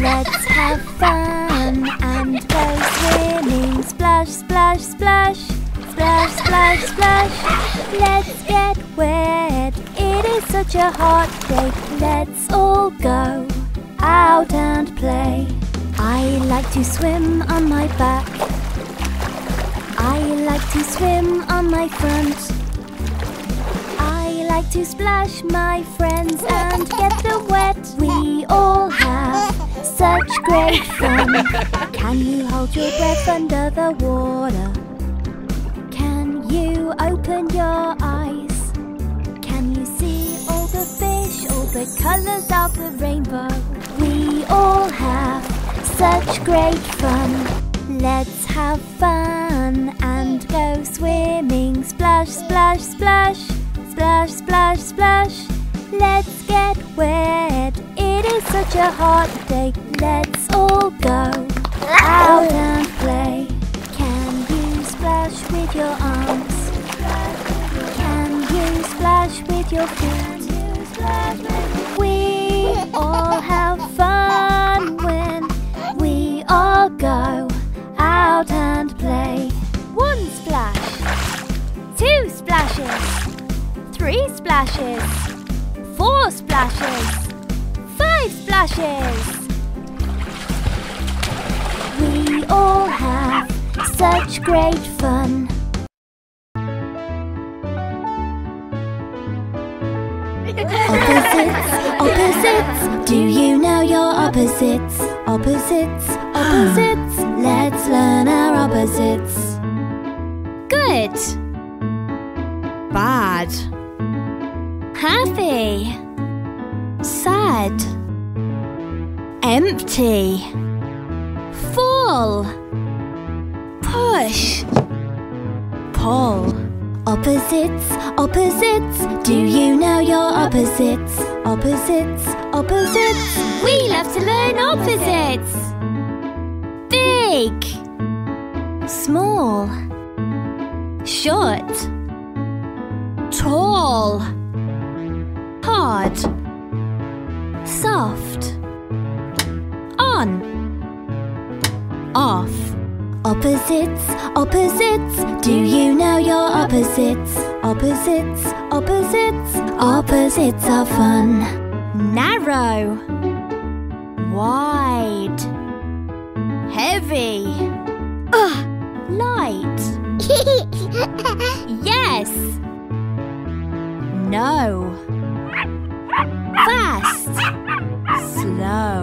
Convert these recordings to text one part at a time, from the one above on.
Let's have fun and go swimming. Splash, splash, splash. Splash, splash, splash. Let's get wet. It is such a hot day. Let's all go out and play. I like to swim on my back. I like to swim on my front. I like to splash my friends and get them wet. We all have such great fun. Can you hold your breath under the water? Can you open your eyes? Can you see all the fish, all the colors of the rainbow? We all have such great fun. Let's have fun and go swimming. Splash, splash, splash. Splash, splash, splash. Let's get wet. It is such a hot day. Let's all go out and play. Can you splash with your arms? Can you splash with your feet? We all have fun when we all go out and play. One splash, two splashes, three splashes, four splashes, five splashes. We all have such great fun. Opposites, opposites. Do you know your opposites? Opposites, opposites. Let's learn our opposites. Good. Bad. Happy, Sad. Empty. full, Push. Pull. opposites, opposites. Do you know your opposites? Opposites, opposites. We love to learn opposites. Big, small, short, Tall. hard, soft, on, Off. Opposites, opposites. Do you know your opposites? Opposites, opposites. Opposites are fun. Narrow. Wide. Heavy. Light. yes. No. Fast. Slow.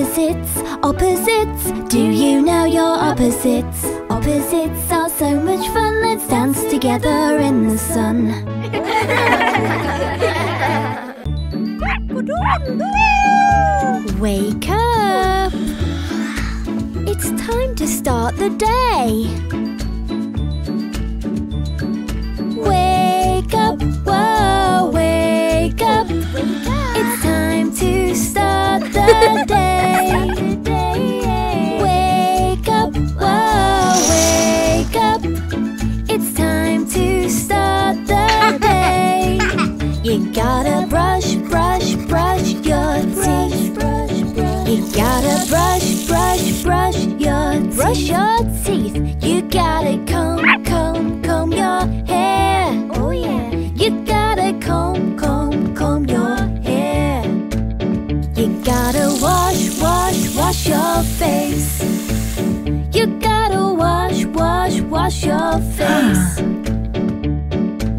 Opposites, opposites. Do you know your opposites? Opposites are so much fun. Let's dance together in the sun. Wake up! It's time to start the day. Brush your teeth. You gotta comb, comb, comb your hair. Oh yeah. You gotta comb, comb, comb your hair. You gotta wash, wash, wash your face. You gotta wash, wash, wash your face.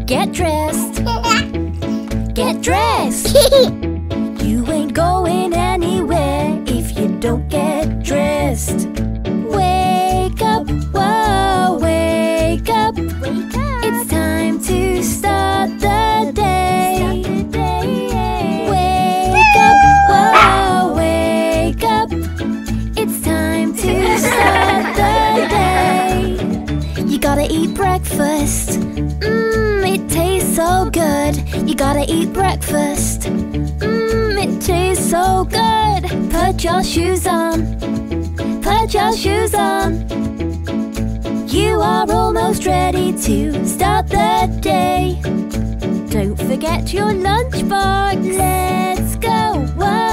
Get dressed. Get dressed. gotta eat breakfast. Mmm, it tastes so good. You gotta eat breakfast. Mmm, it tastes so good. Put your shoes on. Put your shoes on. You are almost ready to start the day. Don't forget your lunchbox. Let's go, whoa,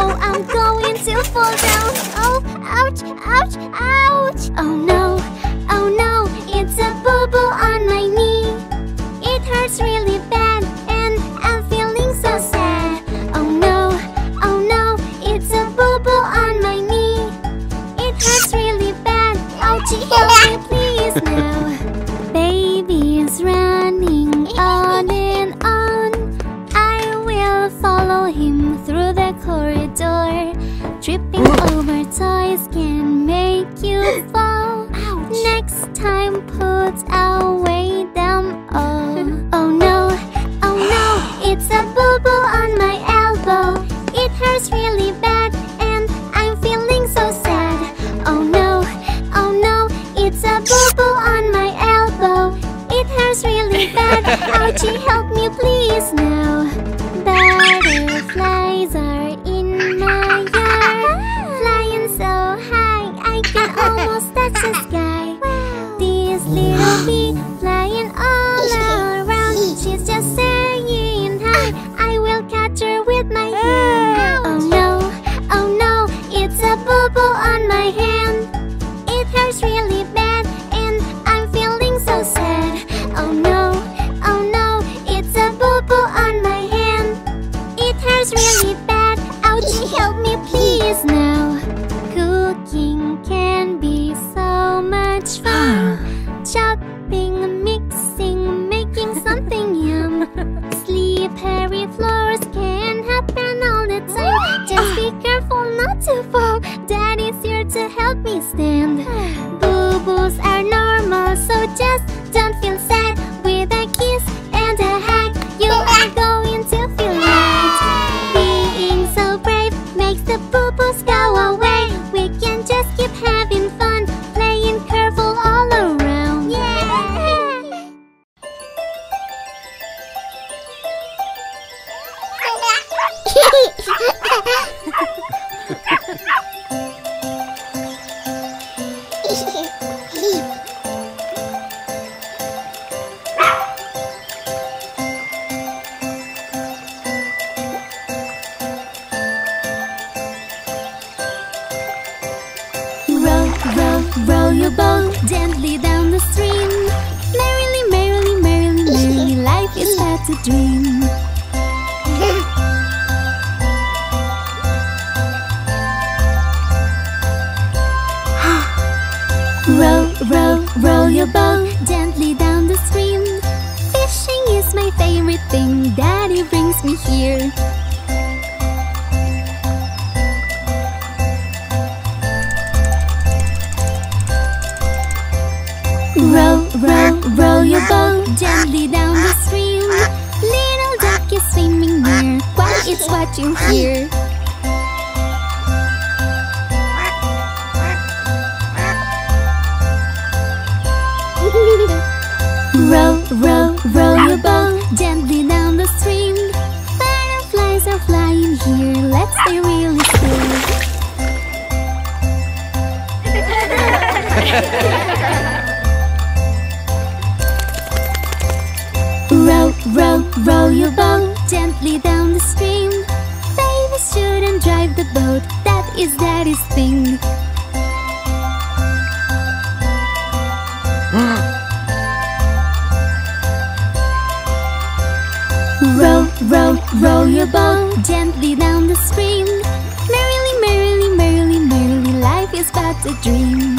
Oh, I'm going to fall down. Oh, ouch, ouch, ouch. Oh no, oh no, it's a bubble on my knee. It hurts really bad, and I'm feeling so sad. Oh no, oh no, it's a bubble on my knee. It hurts really bad. Ouchie, help me please now. Ouchie, help me please now. Row, row, row your boat gently down the stream. Fishing is my favorite thing. Daddy brings me here. Row, row, row your boat gently down the stream. Swimming near, while it's watching here. Row, row, row your boat gently down the stream. Butterflies are flying here, let's stay really still. Row, row, row your boat gently down the stream. Babies shouldn't drive the boat, that is daddy's thing. row, row, row your boat gently down the stream. Merrily, merrily, merrily, merrily, life is but a dream.